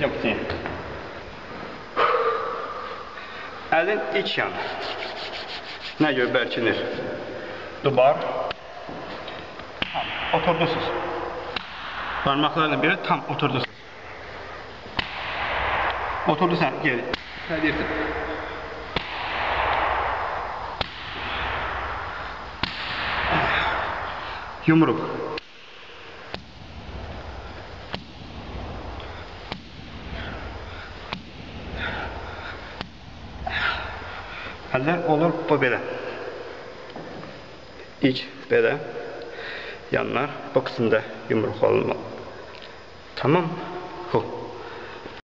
Yok değil. Elin iç yanı. Ne göberçinir? Dubar. Tam oturdusuz. Parmaklarla biri tam oturdusuz. Oturdu sen geri. Kadirsin. Yumruk. Eller olur bu belə. İç belə. Yanlar bu kısımda yumruk olmalı. Tamam mı?